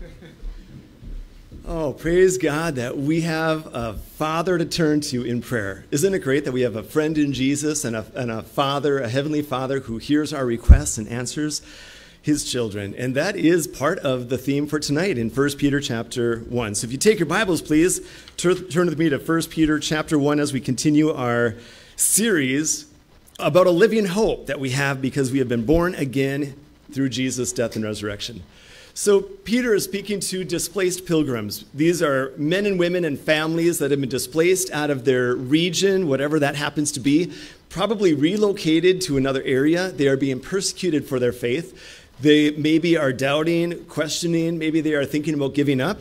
Oh, praise God that we have a Father to turn to in prayer. Isn't it great that we have a friend in Jesus and a, and a Father, a Heavenly Father, who hears our requests and answers his children? And that is part of the theme for tonight in 1 Peter chapter 1. So if you take your Bibles, please, turn, turn with me to 1 Peter chapter 1 as we continue our series about a living hope that we have because we have been born again through Jesus' death and resurrection. So, Peter is speaking to displaced pilgrims. These are men and women and families that have been displaced out of their region, whatever that happens to be, probably relocated to another area. They are being persecuted for their faith. They maybe are doubting, questioning, maybe they are thinking about giving up.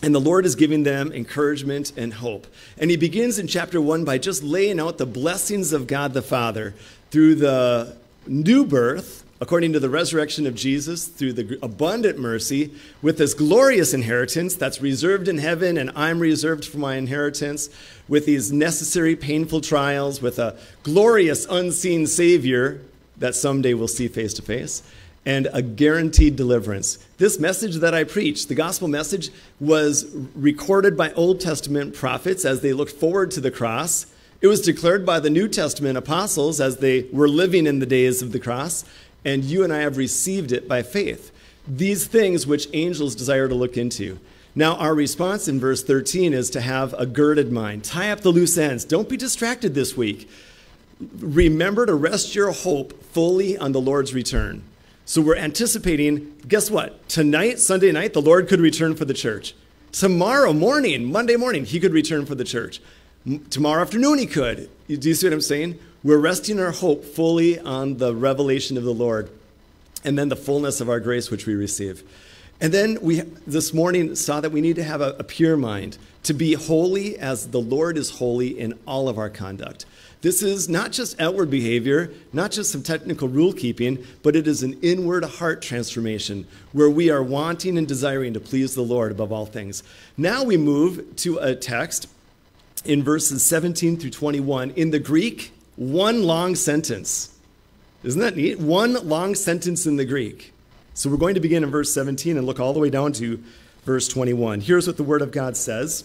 And the Lord is giving them encouragement and hope. And he begins in chapter 1 by just laying out the blessings of God the Father through the new birth according to the resurrection of Jesus through the abundant mercy, with this glorious inheritance that's reserved in heaven, and I'm reserved for my inheritance, with these necessary painful trials, with a glorious unseen Savior that someday we'll see face to face, and a guaranteed deliverance. This message that I preach, the gospel message, was recorded by Old Testament prophets as they looked forward to the cross. It was declared by the New Testament apostles as they were living in the days of the cross and you and I have received it by faith. These things which angels desire to look into. Now, our response in verse 13 is to have a girded mind. Tie up the loose ends. Don't be distracted this week. Remember to rest your hope fully on the Lord's return. So we're anticipating, guess what? Tonight, Sunday night, the Lord could return for the church. Tomorrow morning, Monday morning, he could return for the church. Tomorrow afternoon, he could. Do you see what I'm saying? We're resting our hope fully on the revelation of the Lord and then the fullness of our grace which we receive. And then we this morning saw that we need to have a, a, pure mind, to be holy as the Lord is holy in all of our conduct. This is not just outward behavior, not just some technical rule keeping, but it is an inward heart transformation where we are wanting and desiring to please the Lord above all things. Now we move to a text in verses 17 through 21. In the Greek, one long sentence. Isn't that neat? One long sentence in the Greek. So we're going to begin in verse 17 and look all the way down to verse 21. Here's what the Word of God says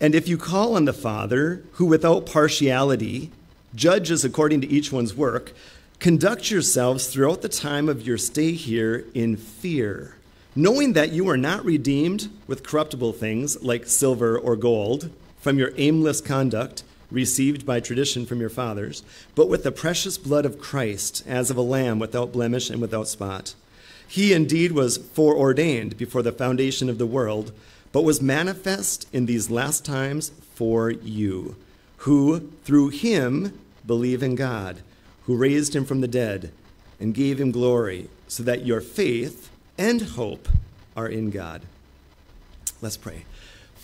And if you call on the Father, who without partiality judges according to each one's work, conduct yourselves throughout the time of your stay here in fear, knowing that you are not redeemed with corruptible things like silver or gold from your aimless conduct received by tradition from your fathers, but with the precious blood of Christ, as of a lamb without blemish and without spot. He indeed was foreordained before the foundation of the world, but was manifest in these last times for you, who through him believe in God, who raised him from the dead and gave him glory, so that your faith and hope are in God. Let's pray.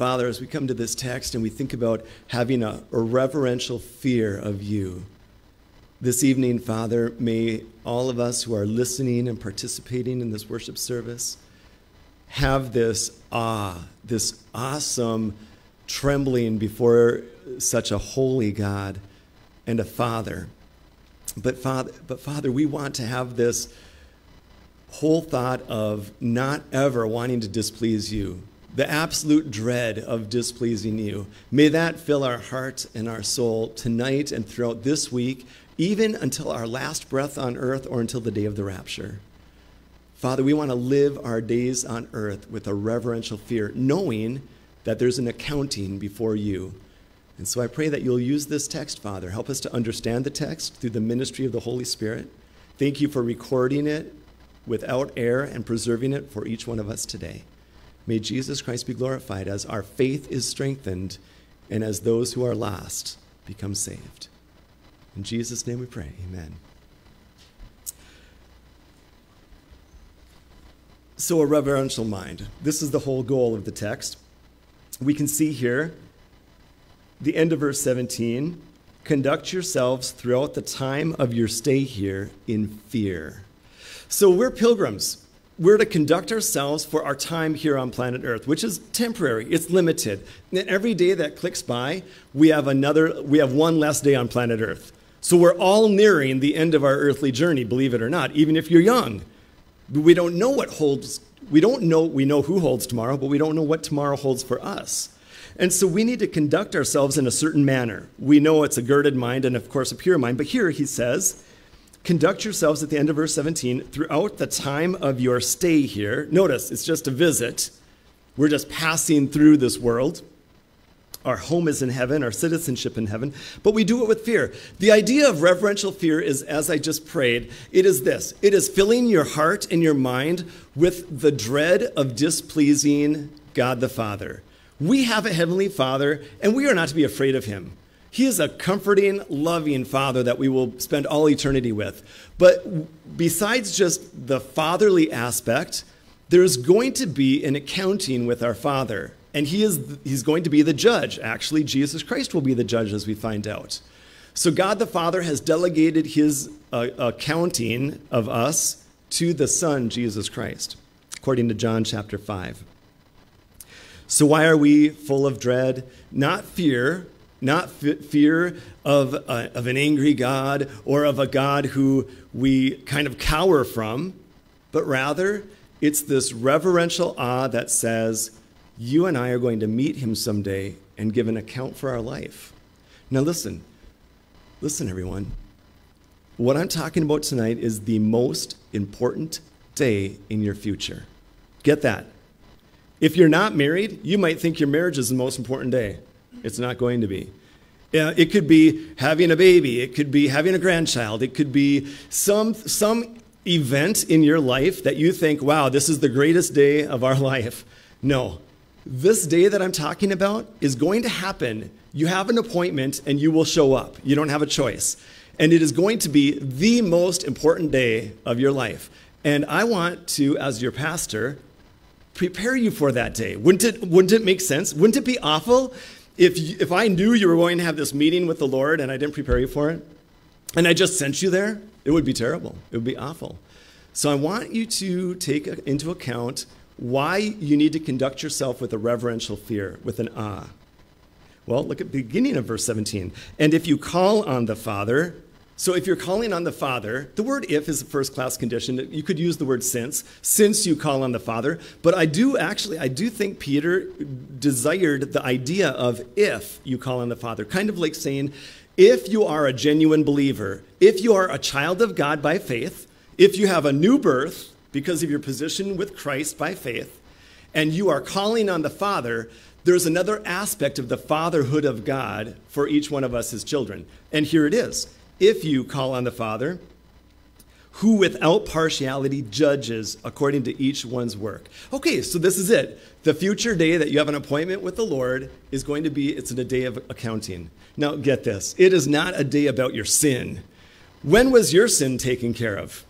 Father, as we come to this text and we think about having a, a reverential fear of you, this evening, Father, may all of us who are listening and participating in this worship service have this awe, this awesome trembling before such a holy God and a Father. But Father, but Father, we want to have this whole thought of not ever wanting to displease you, the absolute dread of displeasing you. May that fill our heart and our soul tonight and throughout this week, even until our last breath on earth or until the day of the rapture. Father, we want to live our days on earth with a reverential fear, knowing that there's an accounting before you. And so I pray that you'll use this text, Father. Help us to understand the text through the ministry of the Holy Spirit. Thank you for recording it without error and preserving it for each one of us today. May Jesus Christ be glorified as our faith is strengthened and as those who are lost become saved. In Jesus' name we pray. Amen. So, a reverential mind. This is the whole goal of the text. We can see here the end of verse 17 conduct yourselves throughout the time of your stay here in fear. So, we're pilgrims we're to conduct ourselves for our time here on planet Earth, which is temporary, it's limited. And every day that clicks by, we have another, we have one less day on planet Earth. So we're all nearing the end of our earthly journey, believe it or not, even if you're young. We don't know what holds, we don't know, we know who holds tomorrow, but we don't know what tomorrow holds for us. And so we need to conduct ourselves in a certain manner. We know it's a girded mind and, of course, a pure mind, but here he says, Conduct yourselves at the end of verse 17 throughout the time of your stay here. Notice, it's just a visit. We're just passing through this world. Our home is in heaven, our citizenship in heaven, but we do it with fear. The idea of reverential fear is, as I just prayed, it is this it is filling your heart and your mind with the dread of displeasing God the Father. We have a heavenly Father, and we are not to be afraid of him. He is a comforting, loving Father that we will spend all eternity with. But besides just the fatherly aspect, there's going to be an accounting with our Father. And he is, he's going to be the judge. Actually, Jesus Christ will be the judge, as we find out. So, God the Father has delegated his uh, accounting of us to the Son, Jesus Christ, according to John chapter 5. So, why are we full of dread? Not fear, not fear of, a, of an angry God or of a God who we kind of cower from, but rather it's this reverential awe that says, You and I are going to meet him someday and give an account for our life. Now, listen, listen, everyone. What I'm talking about tonight is the most important day in your future. Get that. If you're not married, you might think your marriage is the most important day. It's not going to be. it could be having a baby. It could be having a grandchild. It could be some, some event in your life that you think, wow, this is the greatest day of our life. No. This day that I'm talking about is going to happen. You have an appointment and you will show up. You don't have a choice. And it is going to be the most important day of your life. And I want to, as your pastor, prepare you for that day. Wouldn't it, wouldn't it make sense? Wouldn't it be awful if, if I knew you were going to have this meeting with the Lord and I didn't prepare you for it, and I just sent you there, it would be terrible. It would be awful. So I want you to take into account why you need to conduct yourself with a reverential fear, with an awe. Well, look at the beginning of verse 17. And if you call on the Father, so if you're calling on the Father, the word if is a first class condition. You could use the word since, since you call on the Father. But I do actually, I do think Peter desired the idea of if you call on the Father, kind of like saying, if you are a genuine believer, if you are a child of God by faith, if you have a new birth because of your position with Christ by faith, and you are calling on the Father, there's another aspect of the fatherhood of God for each one of us as children. And here it is if you call on the Father, who without partiality judges according to each one's work. Okay, so this is it. The future day that you have an appointment with the Lord is going to be it's a day of accounting. Now get this. It is not a day about your sin. When was your sin taken care of?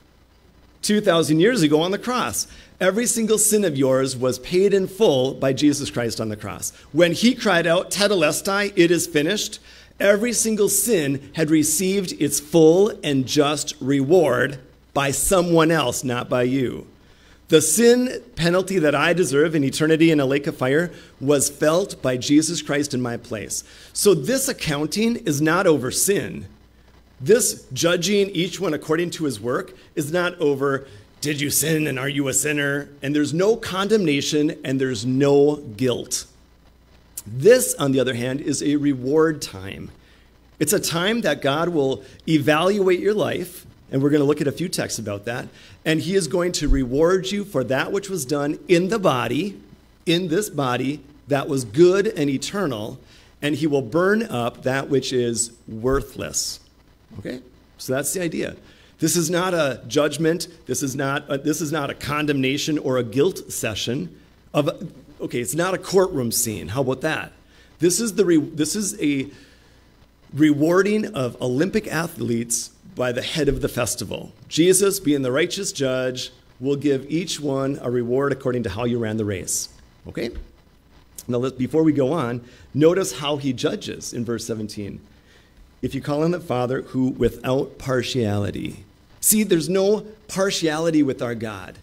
2000 years ago on the cross. Every single sin of yours was paid in full by Jesus Christ on the cross. When he cried out, Tetelestai, it is finished, every single sin had received its full and just reward by someone else, not by you. The sin penalty that I deserve in eternity in a lake of fire was felt by Jesus Christ in my place. So this accounting is not over sin. This judging each one according to his work is not over, did you sin and are you a sinner? And there's no condemnation and there's no guilt. This, on the other hand, is a reward time. It's a time that God will evaluate your life, and we're going to look at a few texts about that. And He is going to reward you for that which was done in the body, in this body, that was good and eternal, and He will burn up that which is worthless. Okay? So that's the idea. This is not a judgment. This is not a, this is not a condemnation or a guilt session of okay, it's not a courtroom scene. How about that? This is, the re, this is a rewarding of Olympic athletes by the head of the festival. Jesus, being the righteous judge, will give each one a reward according to how you ran the race. Okay? Now, before we go on, notice how he judges in verse 17. If you call on the Father who without partiality. See, there's no partiality with our God.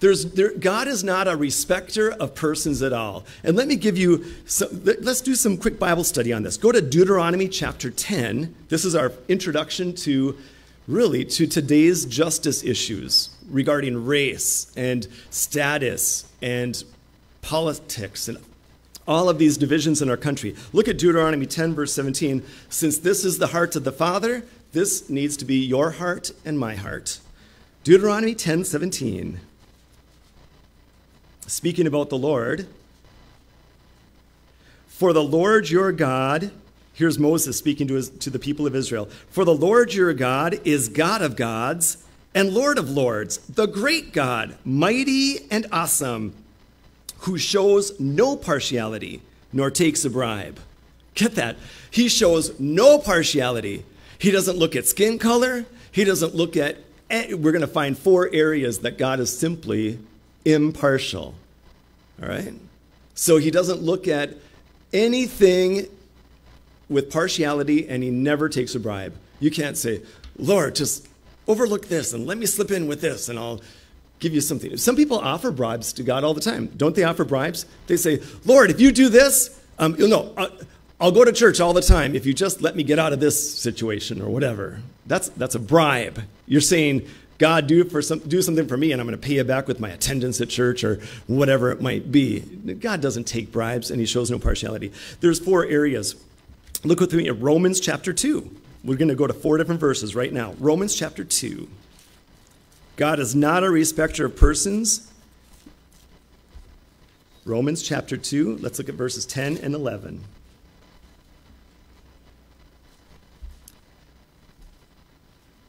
There's, there, God is not a respecter of persons at all. And let me give you, some, let's do some quick Bible study on this. Go to Deuteronomy chapter 10. This is our introduction to, really, to today's justice issues regarding race and status and politics and all of these divisions in our country. Look at Deuteronomy 10, verse 17. Since this is the heart of the Father, this needs to be your heart and my heart. Deuteronomy 10, 17 speaking about the Lord. For the Lord your God, here's Moses speaking to, his, to the people of Israel. For the Lord your God is God of gods and Lord of lords, the great God, mighty and awesome, who shows no partiality nor takes a bribe. Get that? He shows no partiality. He doesn't look at skin color. He doesn't look at, eh, we're going to find four areas that God is simply impartial. All right? So he doesn't look at anything with partiality and he never takes a bribe. You can't say, Lord, just overlook this and let me slip in with this and I'll give you something. Some people offer bribes to God all the time. Don't they offer bribes? They say, Lord, if you do this, um, you'll know. I'll go to church all the time if you just let me get out of this situation or whatever. That's, that's a bribe. You're saying, God, do, for some, do something for me, and I'm going to pay you back with my attendance at church or whatever it might be. God doesn't take bribes, and he shows no partiality. There's four areas. Look with me at Romans chapter 2. We're going to go to four different verses right now. Romans chapter 2. God is not a respecter of persons. Romans chapter 2, let's look at verses 10 and 11.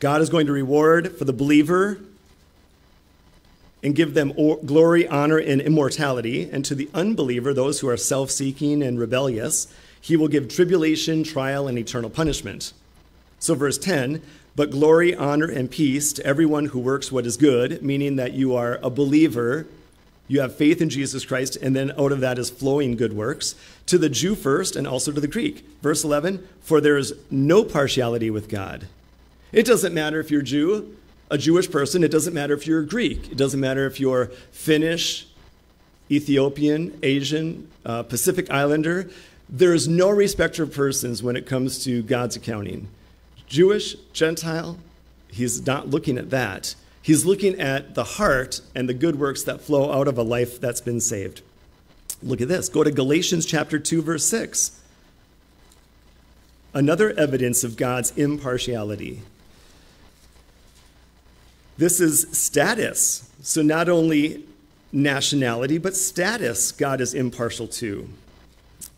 God is going to reward for the believer and give them glory, honor, and immortality. And to the unbeliever, those who are self seeking and rebellious, he will give tribulation, trial, and eternal punishment. So, verse 10 But glory, honor, and peace to everyone who works what is good, meaning that you are a believer, you have faith in Jesus Christ, and then out of that is flowing good works, to the Jew first, and also to the Greek. Verse 11 For there is no partiality with God. It doesn't matter if you're Jew, a Jewish person. It doesn't matter if you're Greek. It doesn't matter if you're Finnish, Ethiopian, Asian, uh, Pacific Islander. There is no respecter of persons when it comes to God's accounting. Jewish, Gentile, he's not looking at that. He's looking at the heart and the good works that flow out of a life that's been saved. Look at this. Go to Galatians chapter 2 verse 6. Another evidence of God's impartiality. This is status. So not only nationality, but status God is impartial to.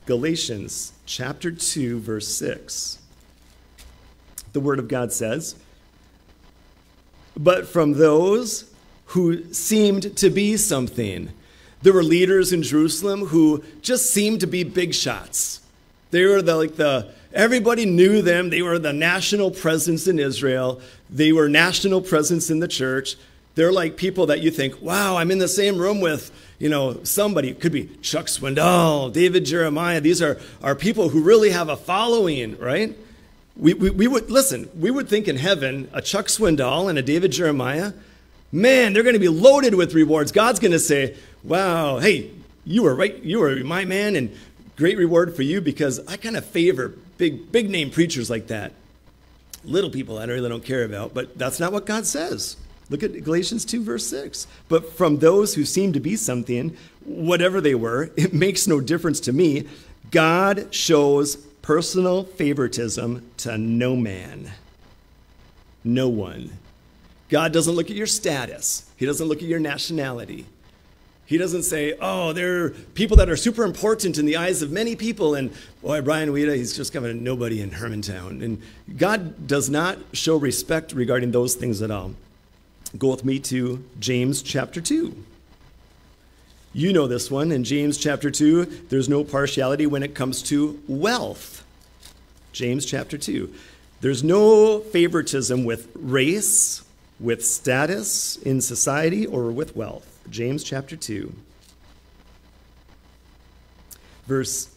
Galatians chapter 2 verse 6. The word of God says, "But from those who seemed to be something, there were leaders in Jerusalem who just seemed to be big shots. They were the, like the everybody knew them. They were the national presence in Israel. They were national presence in the church. They're like people that you think, wow, I'm in the same room with, you know, somebody. It could be Chuck Swindoll, David Jeremiah. These are, are people who really have a following, right? We, we, we would, listen, we would think in heaven, a Chuck Swindoll and a David Jeremiah, man, they're going to be loaded with rewards. God's going to say, wow, hey, you were right, you were my man, and great reward for you because I kind of favor big, big name preachers like that. Little people I really don't care about, but that's not what God says. Look at Galatians 2, verse 6. But from those who seem to be something, whatever they were, it makes no difference to me. God shows personal favoritism to no man. No one. God doesn't look at your status, He doesn't look at your nationality. He doesn't say, oh, there are people that are super important in the eyes of many people, and boy, Brian Weeda, he's just kind of a nobody in Hermantown. And God does not show respect regarding those things at all. Go with me to James chapter 2. You know this one. In James chapter 2, there's no partiality when it comes to wealth. James chapter 2. There's no favoritism with race, with status in society, or with wealth. James chapter 2, verse,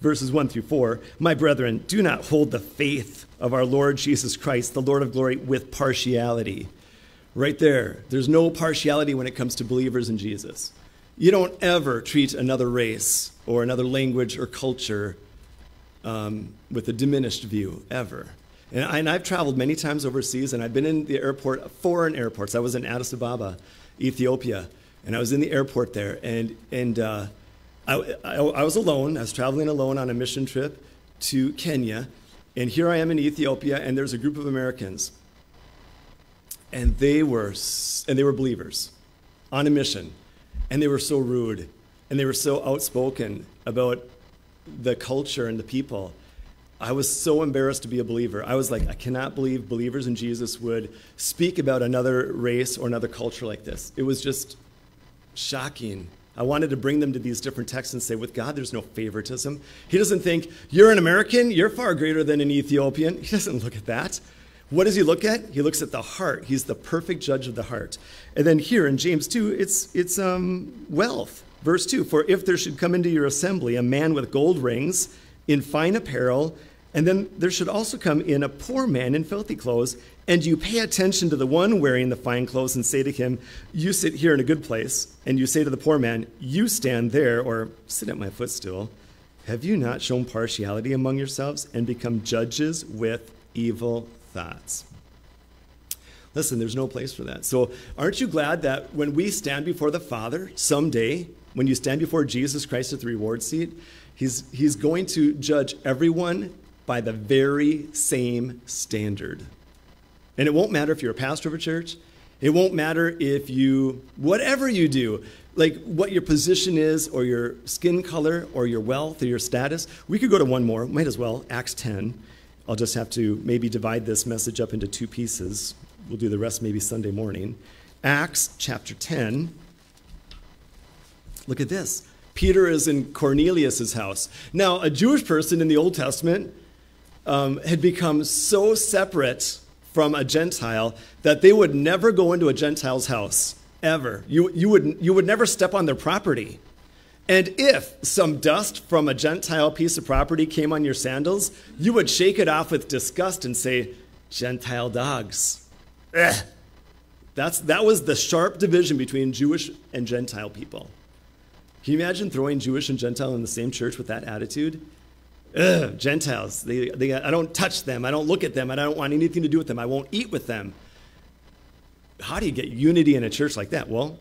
verses 1 through 4. My brethren, do not hold the faith of our Lord Jesus Christ, the Lord of glory, with partiality Right there. There's no partiality when it comes to believers in Jesus. You don't ever treat another race or another language or culture um, with a diminished view, ever. And, I, and I've traveled many times overseas, and I've been in the airport, foreign airports. I was in Addis Ababa, Ethiopia, and I was in the airport there, and, and uh, I, I, I was alone. I was traveling alone on a mission trip to Kenya, and here I am in Ethiopia, and there's a group of Americans and they were and they were believers on a mission and they were so rude and they were so outspoken about the culture and the people. I was so embarrassed to be a believer. I was like i cannot believe believers in jesus would speak about another race or another culture like this. It was just shocking I wanted to bring them to these different texts and say, with God, there's no favoritism. He doesn't think, you're an American, you're far greater than an Ethiopian. He doesn't look at that. What does he look at? He looks at the heart. He's the perfect judge of the heart. And then here in James 2, it's, it's um, wealth. Verse 2 For if there should come into your assembly a man with gold rings, in fine apparel, and then there should also come in a poor man in filthy clothes, and you pay attention to the one wearing the fine clothes and say to him, You sit here in a good place, and you say to the poor man, You stand there, or sit at my footstool. Have you not shown partiality among yourselves and become judges with evil thoughts. Listen, there's no place for that. So, aren't you glad that when we stand before the Father someday, when you stand before Jesus Christ at the reward seat, he's, he's going to judge everyone by the very same standard. And it won't matter if you're a pastor of a church, it won't matter if you, whatever you do, like what your position is, or your skin color, or your wealth, or your status. We could go to one more, might as well, Acts 10. I'll just have to maybe divide this message up into two pieces. We'll do the rest maybe Sunday morning. Acts chapter 10. Look at this. Peter is in Cornelius' house. Now, a Jewish person in the Old Testament um, had become so separate from a Gentile that they would never go into a Gentile's house, ever. You, you, would, you would never step on their property. And if some dust from a Gentile piece of property came on your sandals, you would shake it off with disgust and say, Gentile dogs. Ugh. That's, that was the sharp division between Jewish and Gentile people. Can you imagine throwing Jewish and Gentile in the same church with that attitude? Ugh, Gentiles, they, they, I don't touch them. I don't look at them. I don't want anything to do with them. I won't eat with them. How do you get unity in a church like that? Well,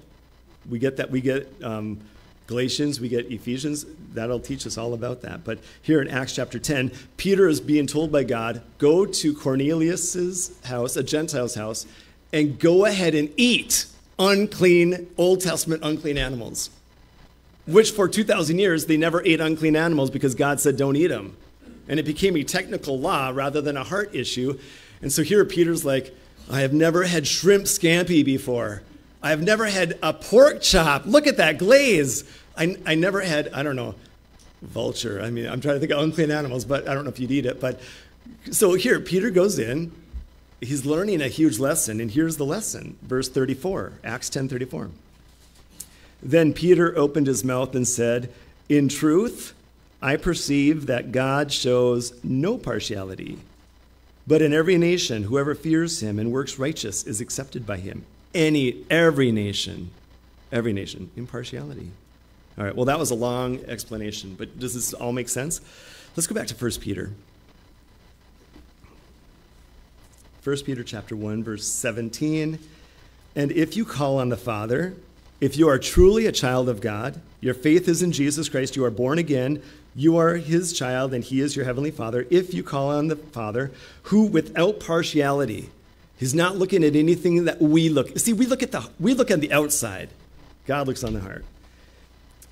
we get that. We get um, Galatians, we get Ephesians. That'll teach us all about that. But here in Acts chapter 10, Peter is being told by God, go to Cornelius's house, a Gentile's house, and go ahead and eat unclean, Old Testament unclean animals. Which for 2,000 years, they never ate unclean animals because God said, don't eat them. And it became a technical law rather than a heart issue. And so here Peter's like, I have never had shrimp scampi before. I have never had a pork chop. Look at that glaze. I, I never had, I don't know, vulture. I mean, I'm trying to think of unclean animals, but I don't know if you'd eat it. But so here, Peter goes in. He's learning a huge lesson, and here's the lesson, verse 34, Acts 10 34. Then Peter opened his mouth and said, In truth, I perceive that God shows no partiality, but in every nation, whoever fears him and works righteous is accepted by him any, every nation, every nation, impartiality. All right, well, that was a long explanation, but does this all make sense? Let's go back to 1 Peter. 1 Peter chapter 1 verse 17 and if you call on the Father if you are truly a child of God your faith is in Jesus Christ you are born again you are his child and he is your heavenly father if you call on the Father who without partiality He's not looking at anything that we look. See, we look at the we look at the outside. God looks on the heart.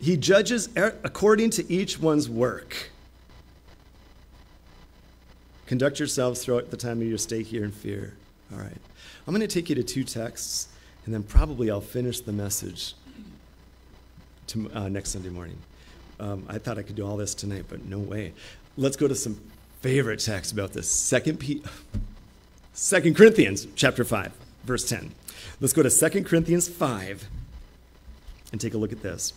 He judges according to each one's work. Conduct yourselves throughout the time of your stay here in fear. All right. I'm going to take you to two texts, and then probably I'll finish the message to, uh, next Sunday morning. Um, I thought I could do all this tonight, but no way. Let's go to some favorite texts about this. Second Peter. 2 Corinthians chapter 5, verse 10. Let's go to 2 Corinthians 5 and take a look at this.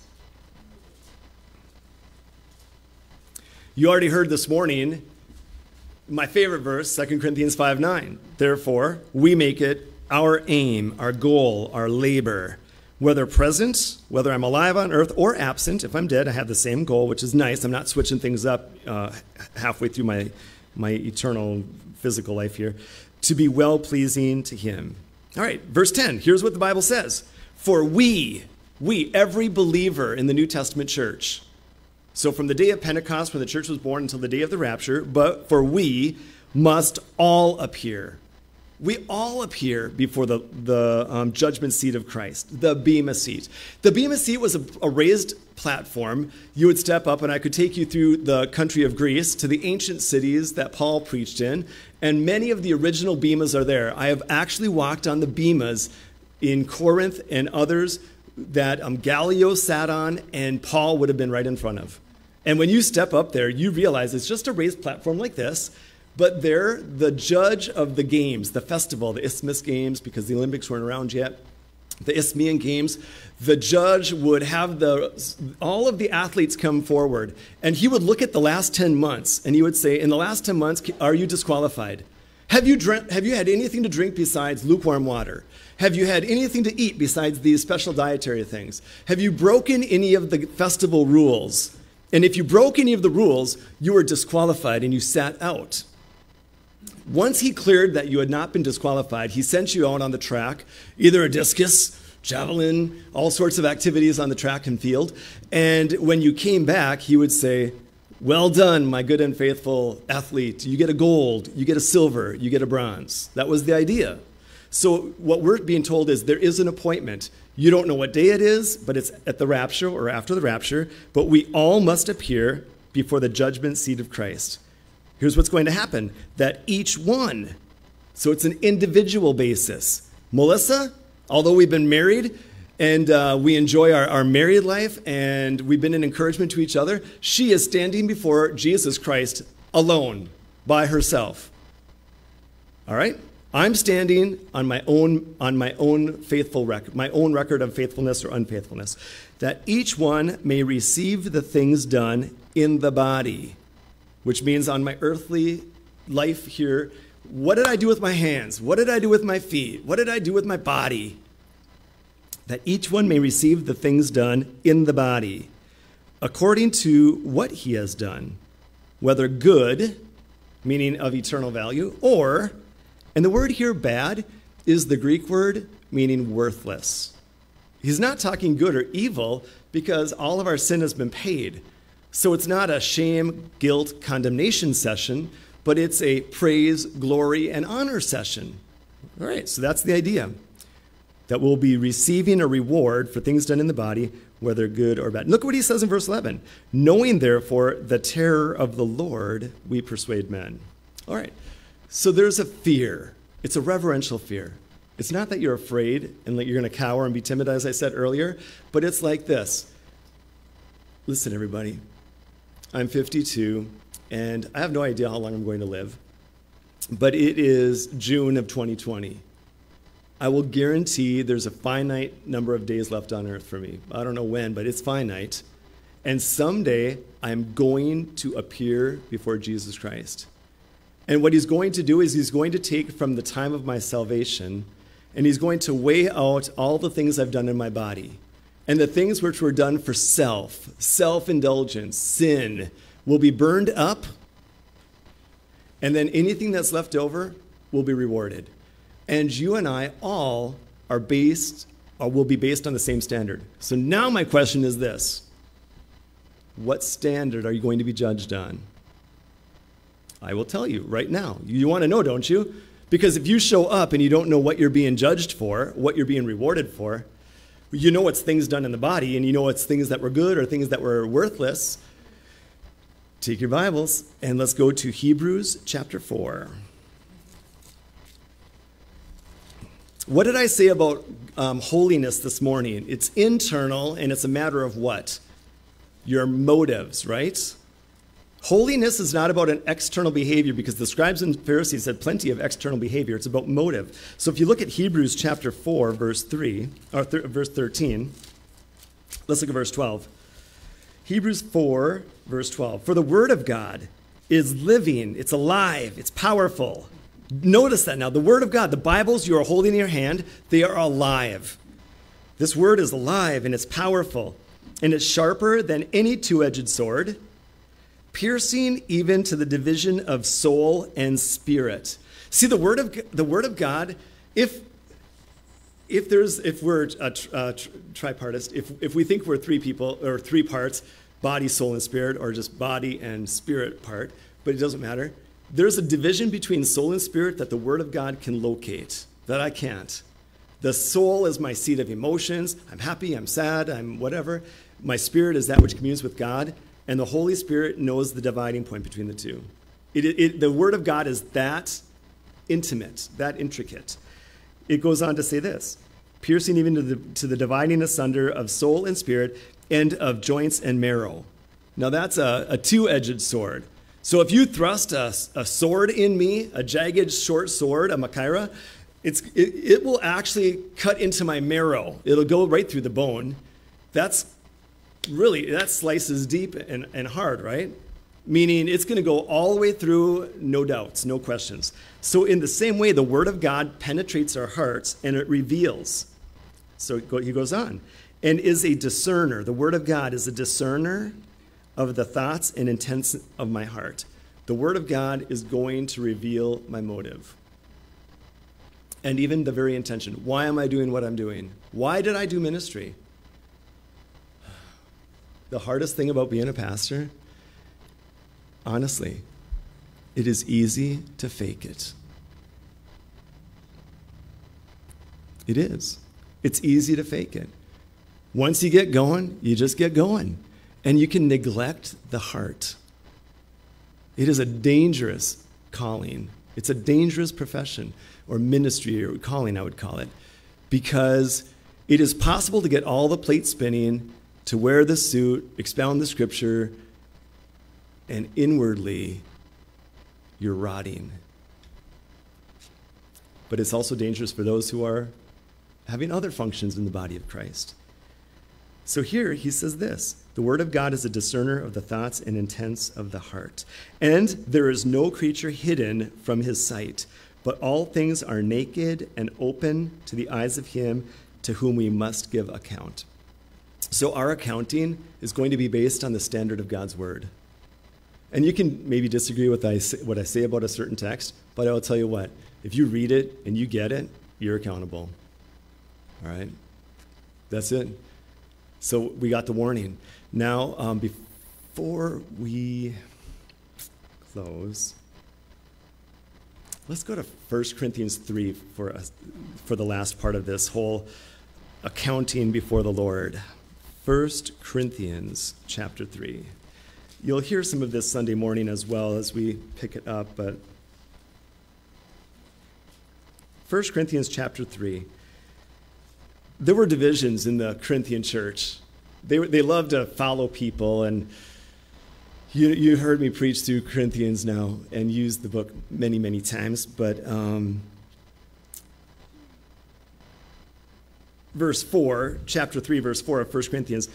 You already heard this morning my favorite verse, 2 Corinthians 5 9. Therefore, we make it our aim, our goal, our labor, whether present, whether I'm alive on earth or absent. If I'm dead, I have the same goal, which is nice. I'm not switching things up uh, halfway through my, my eternal physical life here to be well pleasing to him. All right, verse 10. Here's what the Bible says For we, we, every believer in the New Testament church, so from the day of Pentecost, when the church was born, until the day of the rapture, but for we must all appear. We all appear before the, the um, judgment seat of Christ, the Bema seat. The Bema seat was a, a raised platform, you would step up, and I could take you through the country of Greece to the ancient cities that Paul preached in, and many of the original bemas are there. I have actually walked on the bemas in Corinth and others that um, Gallio sat on, and Paul would have been right in front of. And when you step up there, you realize it's just a raised platform like this, but there, the judge of the games, the festival, the Isthmus Games, because the Olympics weren't around yet, the Isthmian Games, the judge would have the, all of the athletes come forward, and he would look at the last 10 months, and he would say, In the last 10 months, are you disqualified? Have you, drink, have you had anything to drink besides lukewarm water? Have you had anything to eat besides these special dietary things? Have you broken any of the festival rules? And if you broke any of the rules, you were disqualified and you sat out. Once he cleared that you had not been disqualified, he sent you out on the track, either a discus, javelin, all sorts of activities on the track and field. And when you came back, he would say, Well done, my good and faithful athlete. You get a gold, you get a silver, you get a bronze. That was the idea. So, what we're being told is there is an appointment. You don't know what day it is, but it's at the rapture or after the rapture. But we all must appear before the judgment seat of Christ here's what's going to happen that each one, so it's an individual basis. Melissa, although we've been married and uh, we enjoy our, our married life and we've been an encouragement to each other, she is standing before Jesus Christ alone by herself. All right? I'm standing on my own on my own faithful record, my own record of faithfulness or unfaithfulness, that each one may receive the things done in the body which means on my earthly life here, what did I do with my hands? What did I do with my feet? What did I do with my body? That each one may receive the things done in the body, according to what he has done, whether good, meaning of eternal value, or, and the word here bad is the Greek word meaning worthless. He's not talking good or evil because all of our sin has been paid. So it's not a shame, guilt, condemnation session, but it's a praise, glory, and honor session. All right, so that's the idea that we'll be receiving a reward for things done in the body, whether good or bad. Look what he says in verse 11 knowing therefore the terror of the Lord, we persuade men. All right, so there's a fear, it's a reverential fear. It's not that you're afraid and that you're going to cower and be timid, as I said earlier, but it's like this. Listen, everybody, I'm 52, and I have no idea how long I'm going to live, but it is June of 2020. I will guarantee there's a finite number of days left on earth for me. I don't know when, but it's finite. And someday I'm going to appear before Jesus Christ. And what he's going to do is he's going to take from the time of my salvation and he's going to weigh out all the things I've done in my body. And the things which were done for self, self indulgence, sin, will be burned up. And then anything that's left over will be rewarded. And you and I all are based, or will be based on the same standard. So now my question is this What standard are you going to be judged on? I will tell you right now. You want to know, don't you? Because if you show up and you don't know what you're being judged for, what you're being rewarded for, you know it's things done in the body and you know it's things that were good or things that were worthless. Take your Bibles and let's go to Hebrews chapter 4. What did I say about um, holiness this morning? It's internal and it's a matter of what? Your motives, right? Holiness is not about an external behavior because the scribes and Pharisees had plenty of external behavior. It's about motive. So if you look at Hebrews chapter 4, verse 3, or th- verse 13, let's look at verse 12. Hebrews 4, verse 12. For the word of God is living, it's alive, it's powerful. Notice that now. The word of God, the Bibles you are holding in your hand, they are alive. This word is alive and it's powerful, and it's sharper than any two edged sword piercing even to the division of soul and spirit. See, the word of, the word of God, if, if, there's, if we're a, a tripartist, if, if we think we're three people or three parts, body, soul, and spirit, or just body and spirit part, but it doesn't matter. There's a division between soul and spirit that the Word of God can locate, that I can't. The soul is my seat of emotions. I'm happy, I'm sad, I'm whatever. My spirit is that which communes with God and the Holy Spirit knows the dividing point between the two. It, it, the Word of God is that intimate, that intricate. It goes on to say this piercing even to the, to the dividing asunder of soul and spirit and of joints and marrow. Now, that's a, a two edged sword. So, if you thrust a, a, sword in me, a jagged short sword, a machaira, it's, it, it will actually cut into my marrow. It'll go right through the bone. That's really, that slices deep and, and hard, right? Meaning it's going to go all the way through, no doubts, no questions. So, in the same way, the Word of God penetrates our hearts and it reveals. So he goes on, and is a discerner. The Word of God is a discerner of the thoughts and intents of my heart. The Word of God is going to reveal my motive and even the very intention. Why am I doing what I'm doing? Why did I do ministry? The hardest thing about being a pastor, honestly, it is easy to fake it. It is. It's easy to fake it. Once you get going, you just get going. And you can neglect the heart. It is a dangerous calling. It's a dangerous profession or ministry or calling, I would call it, because it is possible to get all the plates spinning to wear the suit, expound the scripture, and inwardly you're rotting. But it's also dangerous for those who are having other functions in the body of Christ. So here he says this the word of God is a discerner of the thoughts and intents of the heart. And there is no creature hidden from his sight, but all things are naked and open to the eyes of him to whom we must give account. So our accounting is going to be based on the standard of God's word. And you can maybe disagree with what I say about a certain text, but I'll tell you what if you read it and you get it, you're accountable. All right? That's it. So we got the warning. Now, um, before we close, let's go to 1 Corinthians 3 for, a, for the last part of this whole accounting before the Lord. 1 Corinthians chapter 3. You'll hear some of this Sunday morning as well as we pick it up, but 1 Corinthians chapter 3. There were divisions in the Corinthian church. They, they loved to follow people, and you, you heard me preach through Corinthians now and use the book many, many times, but um, verse 4, chapter 3, verse 4 of 1 Corinthians.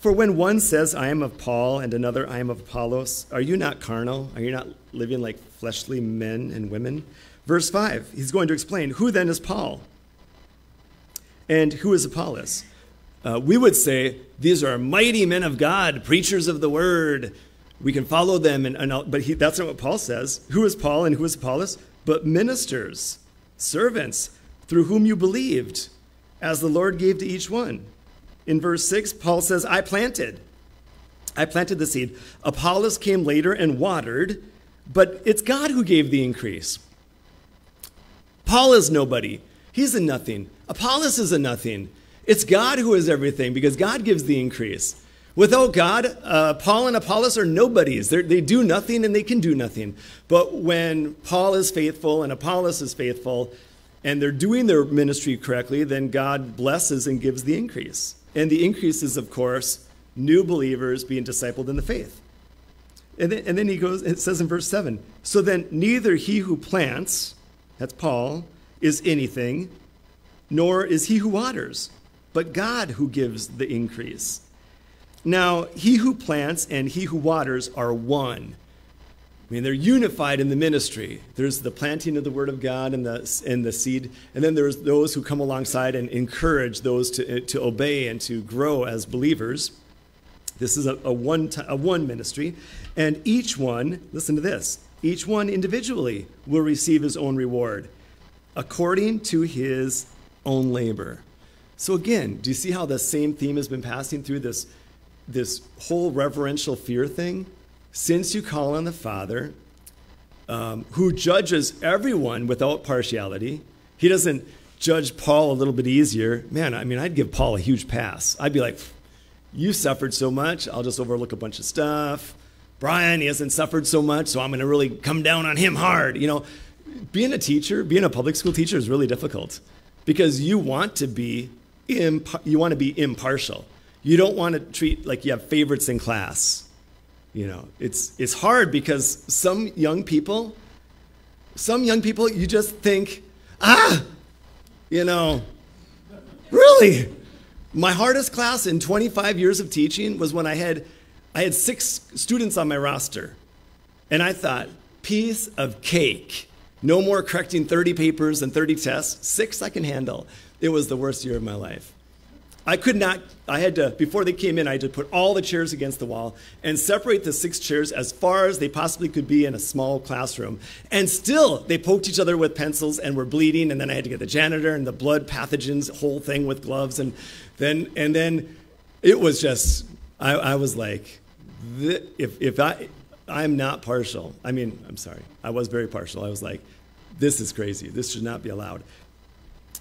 For when one says, I am of Paul, and another, I am of Apollos, are you not carnal? Are you not living like fleshly men and women? Verse 5, he's going to explain who then is Paul? And who is Apollos? Uh, we would say these are mighty men of God, preachers of the word. We can follow them, and, and but he, that's not what Paul says. Who is Paul and who is Apollos? But ministers, servants, through whom you believed, as the Lord gave to each one. In verse 6, Paul says, I planted. I planted the seed. Apollos came later and watered, but it's God who gave the increase. Paul is nobody. He's a nothing. Apollos is a nothing. It's God who is everything because God gives the increase. Without God, uh, Paul and Apollos are nobodies. They're, they do nothing and they can do nothing. But when Paul is faithful and Apollos is faithful, and they're doing their ministry correctly, then God blesses and gives the increase. And the increase is, of course, new believers being discipled in the faith. And then, and then he goes, it says in verse 7 So then, neither he who plants, that's Paul, is anything, nor is he who waters, but God who gives the increase. Now, he who plants and he who waters are one. I mean, they're unified in the ministry. There's the planting of the word of God and the, and the seed, and then there's those who come alongside and encourage those to, to obey and to grow as believers. This is a, a, one, a one ministry. And each one, listen to this, each one individually will receive his own reward according to his own labor. So, again, do you see how the same theme has been passing through this, this whole reverential fear thing? Since you call on the Father, um, who judges everyone without partiality, he doesn't judge Paul a little bit easier. Man, I mean, I'd give Paul a huge pass. I'd be like, you suffered so much, I'll just overlook a bunch of stuff. Brian, he hasn't suffered so much, so I'm going to really come down on him hard. You know, being a teacher, being a public school teacher is really difficult because you want to be imp- you want to be impartial. You don't want to treat like you have favorites in class. You know, it's, it's hard because some young people, some young people, you just think, ah, you know, really? My hardest class in 25 years of teaching was when I had, I had six students on my roster. And I thought, piece of cake. No more correcting 30 papers and 30 tests. Six I can handle. It was the worst year of my life. I could not, I had to, before they came in, I had to put all the chairs against the wall and separate the six chairs as far as they possibly could be in a small classroom. And still, they poked each other with pencils and were bleeding. And then I had to get the janitor and the blood pathogens whole thing with gloves. And then, and then it was just, I, I was like, if, if I, I'm not partial. I mean, I'm sorry. I was very partial. I was like, this is crazy. This should not be allowed.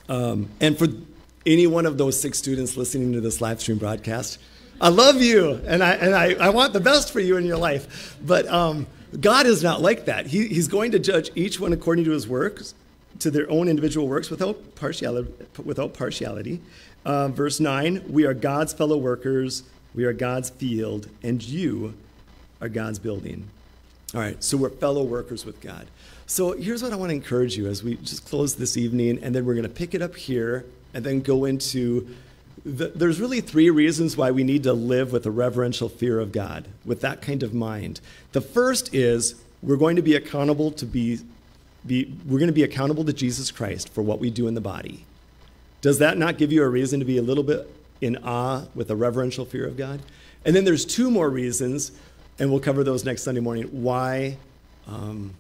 Um, and for any one of those six students listening to this live stream broadcast, I love you and I, and I, I want the best for you in your life. But um, God is not like that. He, he's going to judge each one according to his works, to their own individual works without partiality. Without partiality. Uh, verse 9 We are God's fellow workers, we are God's field, and you are God's building. All right, so we're fellow workers with God. So here's what I want to encourage you as we just close this evening, and then we're going to pick it up here and then go into the, there's really three reasons why we need to live with a reverential fear of God, with that kind of mind. The first is we're going to be accountable to be, be we're going to be accountable to Jesus Christ for what we do in the body. Does that not give you a reason to be a little bit in awe with a reverential fear of God. And then there's two more reasons, and we'll cover those next Sunday morning, why, um,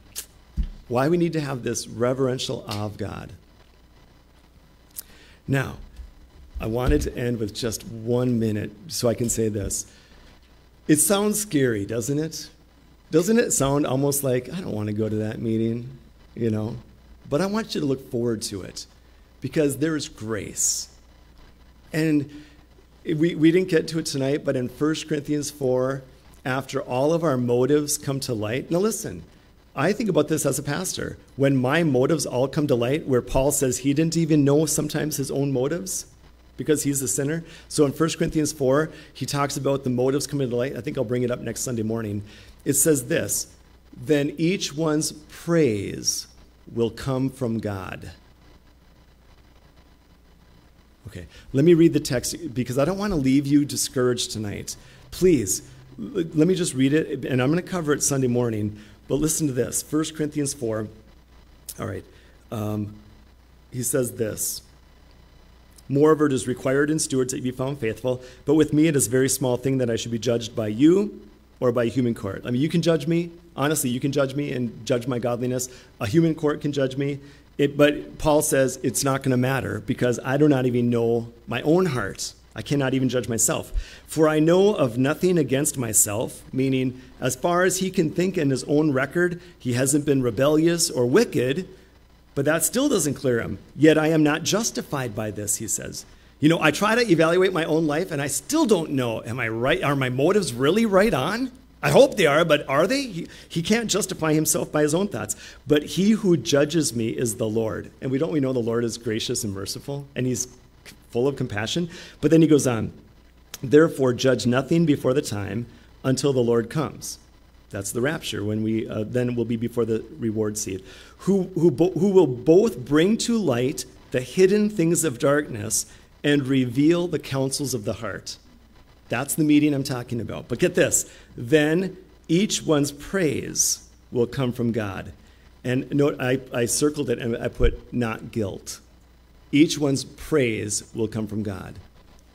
why we need to have this reverential awe of God. Now, I wanted to end with just one minute so I can say this. It sounds scary, doesn't it? Doesn't it sound almost like, I don't want to go to that meeting, you know? But I want you to look forward to it because there is grace. And we, we didn't get to it tonight, but in 1 Corinthians 4, after all of our motives come to light, now listen, I think about this as a pastor. When my motives all come to light, where Paul says he didn't even know sometimes his own motives because he's a sinner. So in 1 Corinthians 4, he talks about the motives coming to light. I think I'll bring it up next Sunday morning. It says this Then each one's praise will come from God. Okay, let me read the text because I don't want to leave you discouraged tonight. Please, let me just read it, and I'm going to cover it Sunday morning. But listen to this 1 Corinthians 4. All right. Um, he says this Moreover, it is required in stewards that you be found faithful, but with me it is a very small thing that I should be judged by you or by a human court. I mean, you can judge me. Honestly, you can judge me and judge my godliness. A human court can judge me. It, but Paul says it's not going to matter because I do not even know my own heart. I cannot even judge myself. For I know of nothing against myself, meaning, as far as he can think in his own record, he hasn't been rebellious or wicked, but that still doesn't clear him. Yet I am not justified by this, he says. You know, I try to evaluate my own life and I still don't know, am I right? Are my motives really right on? I hope they are, but are they? He, he, can't justify himself by his own thoughts. But he who judges me is the Lord. And we don't we know the Lord is gracious and merciful, and he's full of compassion. But then he goes on, therefore judge nothing before the time until the Lord comes. That's the rapture, when we uh, then will be before the reward seat. Who, who, who will both bring to light the hidden things of darkness and reveal the counsels of the heart. That's the meeting I'm talking about. But get this then each one's praise will come from God. And note, I, I circled it and I put not guilt. Each one's praise will come from God.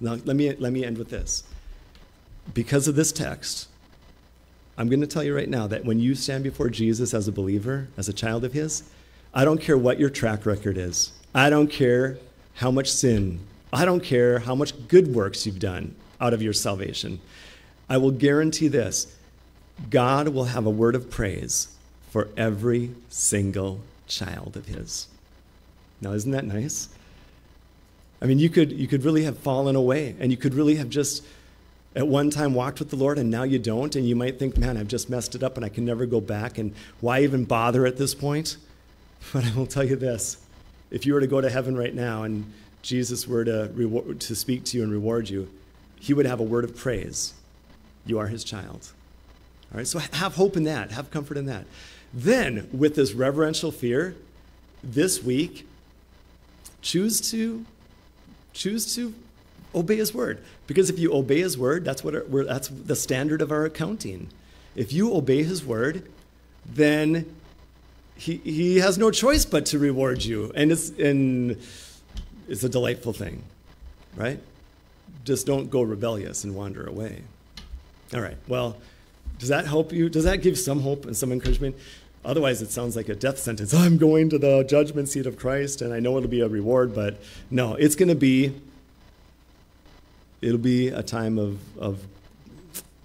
Now, let me, let me end with this. Because of this text, I'm going to tell you right now that when you stand before Jesus as a believer, as a child of His, I don't care what your track record is. I don't care how much sin. I don't care how much good works you've done out of your salvation. I will guarantee this God will have a word of praise for every single child of His. Now, isn't that nice? I mean, you could, you could really have fallen away, and you could really have just at one time walked with the Lord, and now you don't, and you might think, man, I've just messed it up and I can never go back, and why even bother at this point? But I will tell you this if you were to go to heaven right now and Jesus were to, reward, to speak to you and reward you, he would have a word of praise. You are his child. All right, so have hope in that, have comfort in that. Then, with this reverential fear, this week, choose to choose to obey his word. Because if you obey his word, that's what that's the standard of our accounting. If you obey his word, then he, he has no choice but to reward you. And it's, and it's a delightful thing, right? just don't go rebellious and wander away. All right, well, does that help you? Does that give some hope and some encouragement? Otherwise, it sounds like a death sentence. I'm going to the judgment seat of Christ, and I know it'll be a reward, but no, it's going to be. It'll be a time of, of,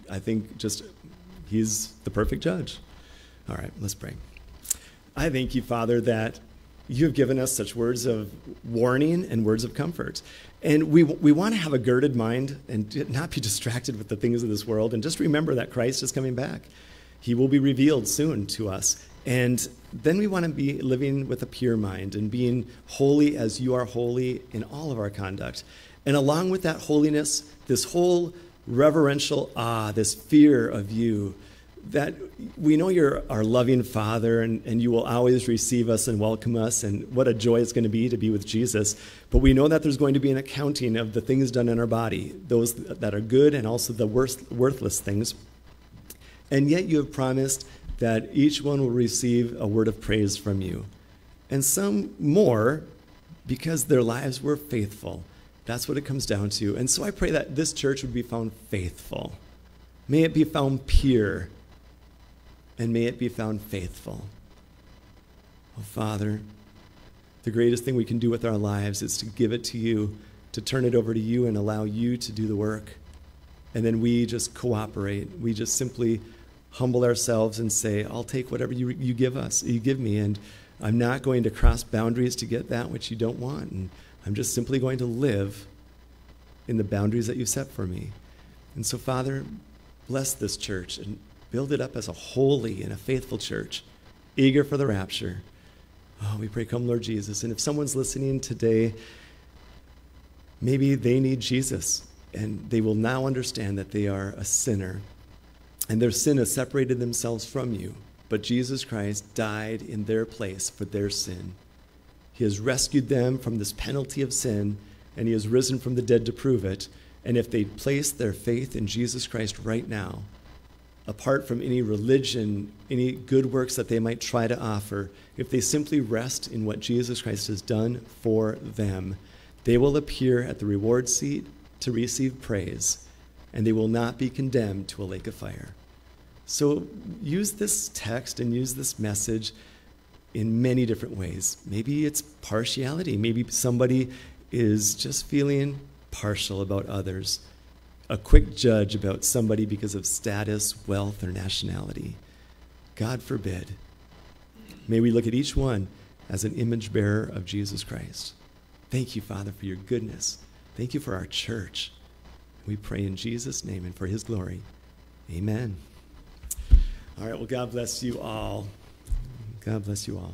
I think, just He's the perfect judge. All right, let's pray. I thank you, Father, that you have given us such words of warning and words of comfort. And we, we want to have a girded mind and not be distracted with the things of this world and just remember that Christ is coming back. He will be revealed soon to us. And then we want to be living with a pure mind and being holy as you are holy in all of our conduct. And along with that holiness, this whole reverential awe, this fear of you that we know you're our loving Father and, and you will always receive us and welcome us, and what a joy it's going to be to be with Jesus. But we know that there's going to be an accounting of the things done in our body, those that are good and also the worst, worthless things. And yet you have promised that each one will receive a word of praise from you, and some more because their lives were faithful That's what it comes down to. And so I pray that this church would be found faithful. May it be found pure. And may it be found faithful. Oh, Father, the greatest thing we can do with our lives is to give it to you, to turn it over to you, and allow you to do the work. And then we just cooperate. We just simply humble ourselves and say, I'll take whatever you, you give us, you give me. And I'm not going to cross boundaries to get that which you don't want. And I'm just simply going to live in the boundaries that you set for me. And so, Father, bless this church and build it up as a holy and a faithful church, eager for the rapture. Oh, we pray, come, Lord Jesus. And if someone's listening today, maybe they need Jesus and they will now understand that they are a sinner and their sin has separated themselves from you. But Jesus Christ died in their place for their sin. He has rescued them from this penalty of sin, and He has risen from the dead to prove it. And if they place their faith in Jesus Christ right now, apart from any religion, any good works that they might try to offer, if they simply rest in what Jesus Christ has done for them, they will appear at the reward seat to receive praise, and they will not be condemned to a lake of fire. So use this text and use this message in many different ways. Maybe it's partiality. Maybe somebody is just feeling partial about others, a quick judge about somebody because of status, wealth, or nationality. God forbid. May we look at each one as an image bearer of Jesus Christ. Thank you, Father, for your goodness. Thank you for our church. We pray in Jesus' name and for his glory. Amen. All right, well, God bless you all. God bless you all.